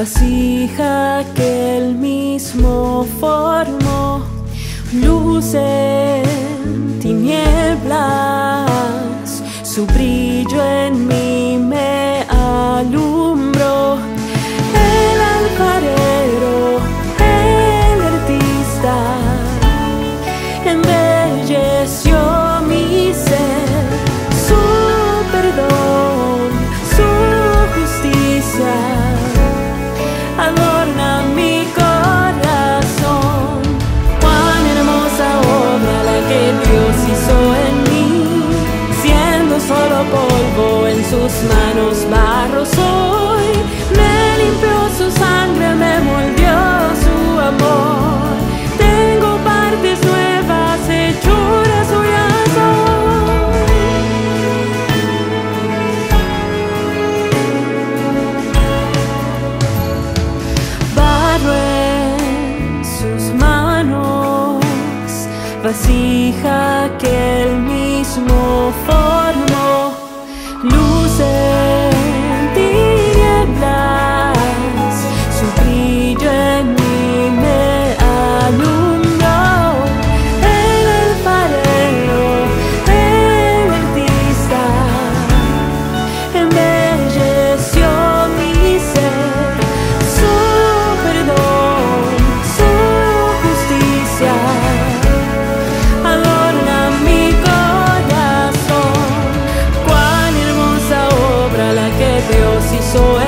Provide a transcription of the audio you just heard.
vasija que él mismo formó, luz en tinieblas, su brillo manos barro soy, me limpió su sangre, me moldeó su amor. Tengo partes nuevas, hechuras suyas soy. Barro en sus manos, vasija que él mismo formó. corazón.